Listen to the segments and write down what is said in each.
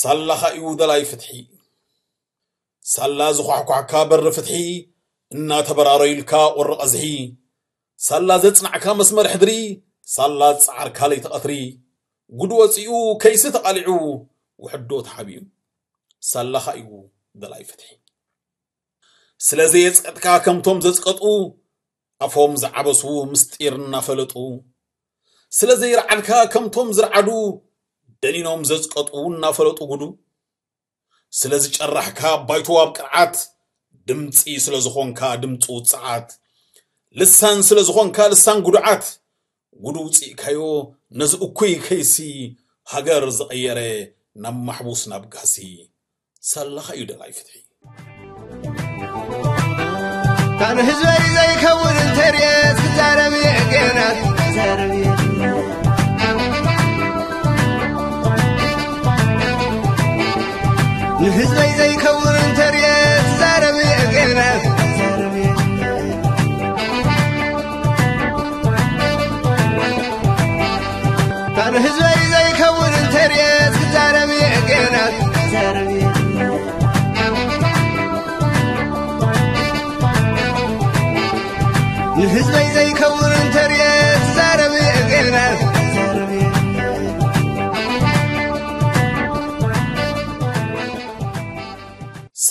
ሳላኻ እዩ ደላይ ፍትሒ ሳላ ዝኳሕኳሕካ በሪ ፍትሒ እናተበራረዩልካ ቁሪ ቀዝሒ ሳላ ዘጽናዕካ መስመር ሕድሪ ሳላ ጸዓርካ ለይቲ ቀትሪ ጉድ ወፂኡ ከይሲ ተቓሊዑ ውሕዶ ተሓቢኡ ሳላኻ እዩ ደላይ ፍትሒ ስለዚ የጽቀጥካ ከምቶም ዘጽቀጡ ኣፎም ዝዓበሱ ምስጢር እናፈለጡ ስለ ዘይረዓድካ ከምቶም ዝረዓዱ دلينهم زج قطعون نافلتو قدو سلازج الرحكا بايتو بقرعات دمتي سلازخونكا دمتو تسعات لسان سلازخونكا لسان قدعات قدو تسي كايو نزقكوي كيسي هاقر زأيري نم محبوس نبقاسي سالخا يدلاي فتحي تان هزوري زي كون التريس زارمي عقينات زارمي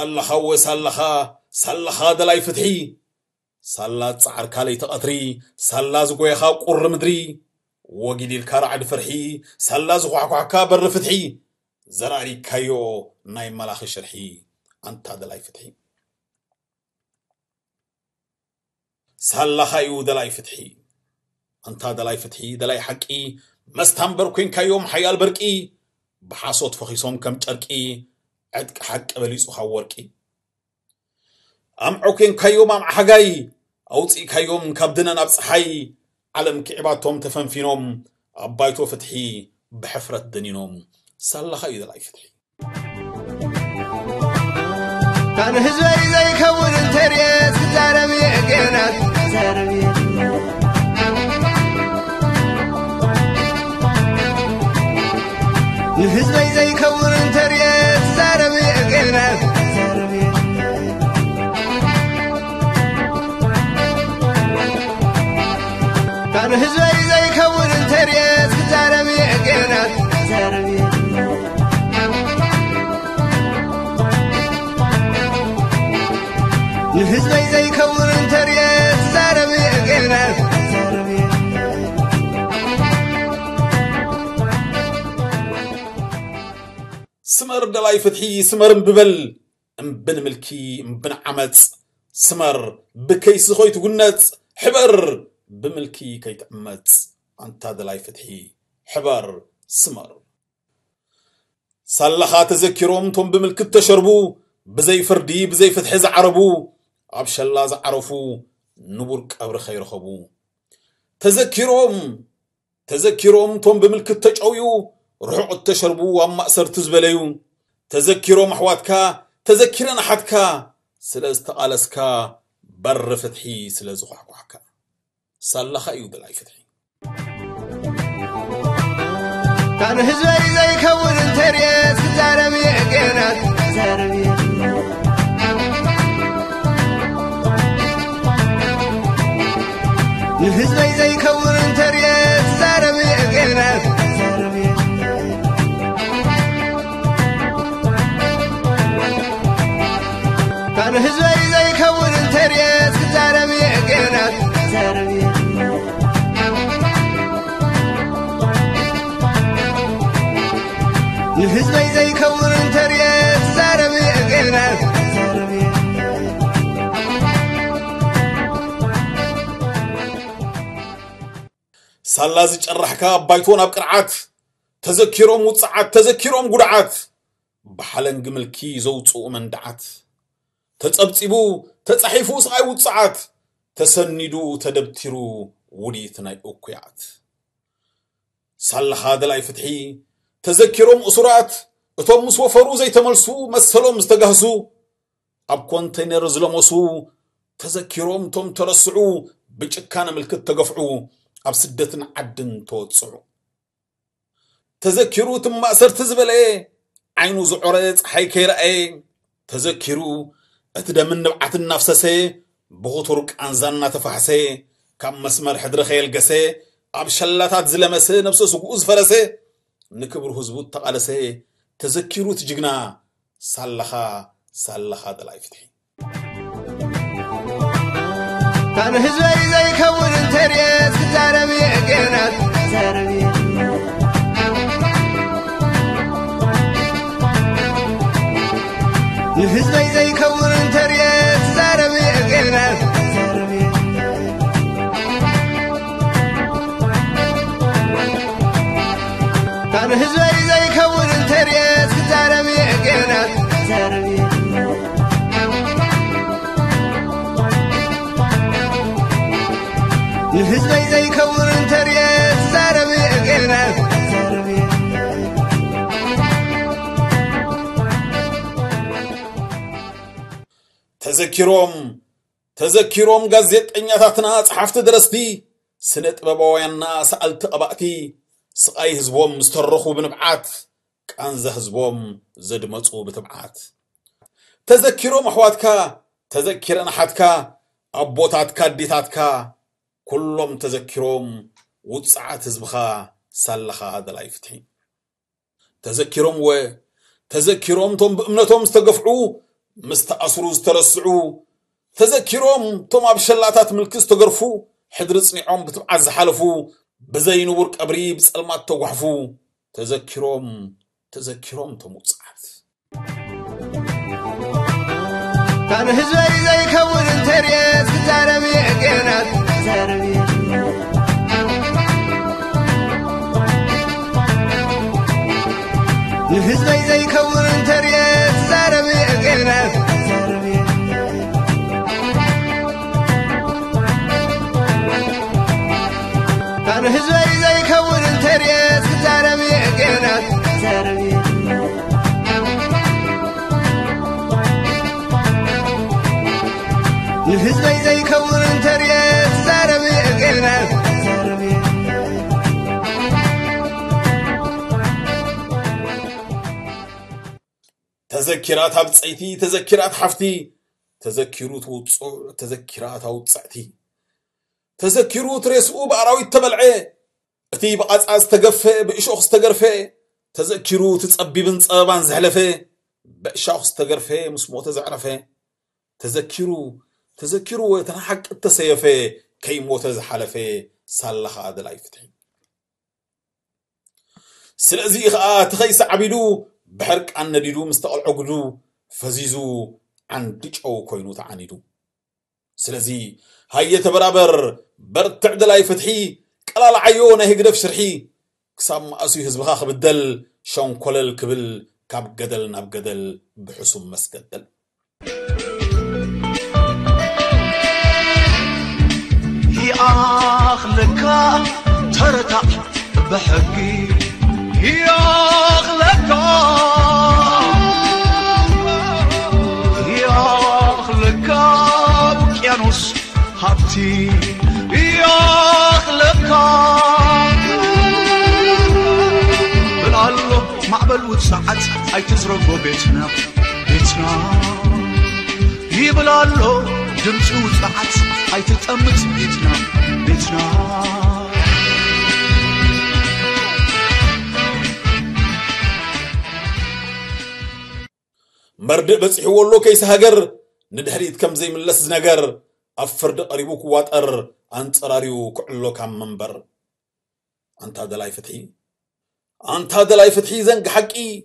ሳላኻ ወ ሳላኻ ሳላኻ ደላይ ፍትሒ ሳላ ጻዓርካ ለይቲ ቀትሪ ሳላ ዝጎየኻ ቁሪ ምድሪ ወጊዲልካ ራዕዲ ፍርሒ ሳላ ዝኳሕኳሕካ በሪ ፍትሒ ዘራሪካዮ ናይ መላኺ ሽርሒ ኣንታ ደላይ ፍትሒ ሳላኻ እዩ ደላይ ፍትሒ ኣንታ ደላይ ፍትሒ ደላይ ሓቂ መስታንበር ኮንካዮም ሓያል በርቂ ብሓሶት ፈኺሶም ከም ጨርቂ عدك حق بليصو خورقي أم عوكين كيوم أم حغاي اوصي كيوم كابدنا ناب صحي علم كعباتهم تفنفينهم. أبايتو فتحي بحفرة دنينهم. سالة خايدة لاي فتحي. كان هزوي زي كور التريس زارمي عقينات زارمي نهزوي زي كور التريس ስመር ደላይ ፍትሒ ስመር እምብበል እምብን ምልኪ እምብን ዓመፅ ስመር ብከይሲ ኸይትጉነፅ ሕበር ብምልኪ ከይትዕመፅ ኣንታ ደላይ ፍትሒ ሕበር ስመር ሳላኻ ተዘኪሮም ቶም ብምልክት ተሸርቡ ብዘይ ፍርዲ ብዘይ ፍትሒ ዝዓረቡ ኣብ ሸላ ዝዓረፉ ንቡር ቀብሪ ከይረኸቡ ተዘኪሮም ተዘኪሮም ቶም ብምልክት ተጨውዩ ርሑቕ እተሸርቡ ኣብ ማእሰርቲ ዝበለዩ ተዘኪሮም ኣሕዋትካ ተዘኪረን ኣሓትካ ስለ ዝተቓለስካ በሪ ፍትሒ ስለ ዝኳሕኳሕካ ሳላኻ እዩ ደላይ ፍትሒ ካን ህዝበይ ዘይከውን እንተርየት ክዛረብ የገናት ክዛረብ ንህዝበይ ዘይከውን ካን ህዝበይ ዘይከውን እንተርየት ክዛረብ የገናት ክዛረብ ንህዝበይ ዘይከውን እንተርየት ዛረብ የገናት ክዛረብ ሳላ ዝጨራሕካ ባይቶን ኣብ ቅርዓት ተዘኪሮም ውፅዓት ተዘኪሮም ጉድዓት ብሓለንጊ ምልኪ ዘውፅኡ መንድዓት ተጸብጺቡ ተጻሒፉ ስቓይ ውፅዓት ተሰኒዱ ተደብቲሩ ውዲት ናይ እኩያት ሳላኻ ደላይ ፍትሒ ተዘኪሮም እሱራት እቶም ምስ ወፈሩ ዘይተመልሱ መሰሎም ዝተጋህሱ ኣብ ኮንተይነር ዝለመሱ ተዘኪሮም እቶም ተረስዑ ብጭካነ ምልክት ተገፍዑ ኣብ ስደትን ዓድን ተወፅዑ ተዘኪሩ እቲ ማእሰርቲ ዝበለየ ዓይኑ ዝዑረ ፀሓይ ከይረአየ ተዘኪሩ እቲ ደምን ንብዓት እናፍሰሰ ብኽቱር ቃንዛ እናተፋሕሰ ካብ መስመር ሕድሪ ከየልገሰ ኣብ ሸላታት ዝለመሰ ነብሰ ስጉኡ ዝፈረሰ ንክብሪ ህዝቡ ተቓለሰ ተዘኪሩ እቲ ጅግና ሳለኻ ሳለኻ ደላይ ፍትሒ ካን ህዝበይ ዘይከውን እንተርየት ክዛረብ የገናት ንህዝበይ ዘይከውን ንህዝበይ ዘይከውን እንተርየት ዛረብ የገናት ተዘኪሮም ተዘኪሮም ጋዜጠኛታትና ጸሓፍቲ ደረስቲ ስነ ጥበባውያንና ሰኣልቲ ቀባእቲ ስቓይ ህዝቦም ዝተረኹ ብንብዓት ቃንዛ ህዝቦም ዘድመፁ ብትብዓት ተዘኪሮም ኣሕዋትካ ተዘኪረን ሓትካ ኣቦታትካ ኣዴታትካ كلهم تذكرهم وصعت حزبخا سلخا هذا لا يفتحي. تذكرهم و تذكرهم توم بأمنتهم استغفعوا مستأسروا استرسعوا. تذكرهم توم ابشلاتات ملك استغرفوا حدر صنيعهم بتبعز حلفوا بزين ورق أبري بصلمات توحفوا تذكرهم تذكرهم توم وصعت كان هزبي زي ንህዝበይ ዘይከውን እንተርየት ዛረብ የገናት ካን ህዝበይ ዘይከውን እንተርየት ክዛረብ የገናት ንህዝበይ ዘይከውን እንተርየት ተዘኪራት ኣብፀይቲ ተዘኪራት ሓፍቲ ተዘኪሩ ትውፁዕ ተዘኪራት ኣውፅዕቲ ተዘኪሩ ትሬስኡ ብኣራዊት ተበልዐ እቲ ብቓፃ ዝተገፈ ብእሾኽ ዝተገርፈ ተዘኪሩ እቲ ጸቢብን ፀበባን ዘሕለፈ ብእሻኽ ዝተገርፈ ምስ ሞተ ዘዕረፈ ተዘኪሩ ተዘኪሩ ተናሓቂ እተሰየፈ ከይሞተ ዝሓለፈ ሳለኻ ደላይ ፍትሒ ስለዚ ከዓ እቲ ኸይሰዓቢሉ ብሕርቃን ነዲዱ ምስ ተቐልዖ ጉዱ ፈዚዙ ዓንዲ ጨው ኮይኑ ተዓኒዱ ስለዚ ሃየ ተበራበር በርትዕ ደላይ ፍትሒ ቀላልዓዮ ናይ ህግደፍ ሽርሒ ክሳብ ማእስዩ ህዝብኻ ክብደል ሸንኮለል ክብል ካብ ገደል ናብ ገደል ብሕሱም መስገደል ይኣኽለካ ተረታ ብሕጊ ሃብቲ ይኣኽለካ ብልኣሎ ማዕበል ውፅዓት ኣይትዝረጎ ቤትና ቤትና ይብላሎ ድምፂ ውፅዓት ኣይትጠምት ቤትና ቤትና መርድእ በፂሕዎ ኣሎ ከይሲ ሃገር ንድሕሪት ከም ዘይምለስ أفرد قريبك واتر أنت راريو كعلو كام منبر. أنت هذا لا يفتحي. أنت هذا لا يفتحي زنق حقي.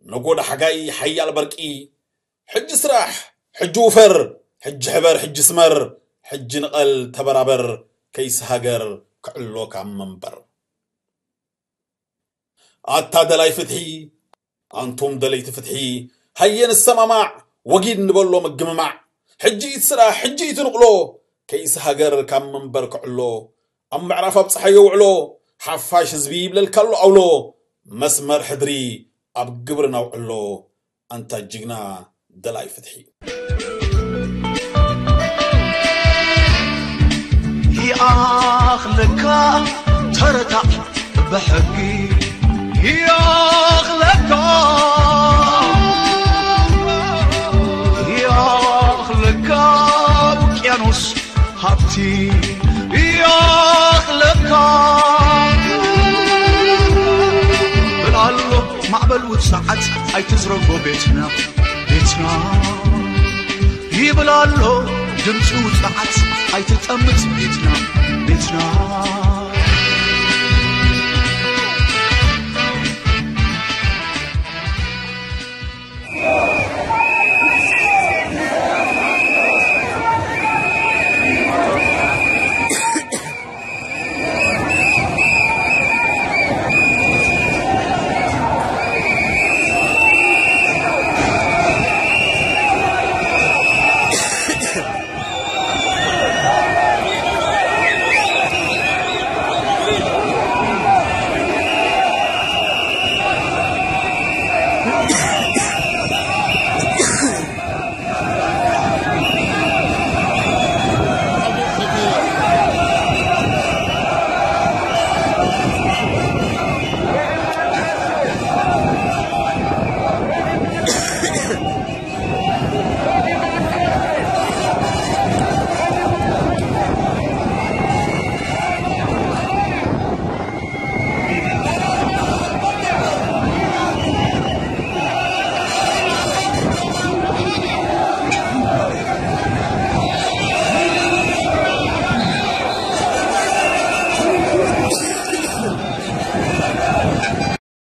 نقود حقاي حي على بركي. حج سراح حج وفر حج حبر حج سمر حج نقل تبرابر. كيس هاجر كعلو كام منبر. أنت هذا لا يفتحي. أنتم دليت فتحي هيا نسمع مع وقيد نبلو مجممع ሕጂ ኢት ስራሕ ሕጂ ኢት ንቕሎ ከይሲ ሃገር ካብ መንበር ክዕሎ ኣብ ምዕራፍ ኣብ ፀሓይ የውዕሎ ሓፋሽ ህዝቢ ይብለልካሎ ኣውሎ መስመር ሕድሪ ኣብ ግብሪ ናውዕሎ ኣንታ ጅግና ደላይ ፍትሒ ይኣኽለካ ተረታ ብሕጊ ይኣኽለካ መዓልቲ እያኽለካ ብልኣሎ ማዕበል ውፅዓት ኣይትዝረጎ ቤትና ቤትና ይብላሎ ድምፂ ውፅዓት ኣይትጠምፅ ቤትና ቤትና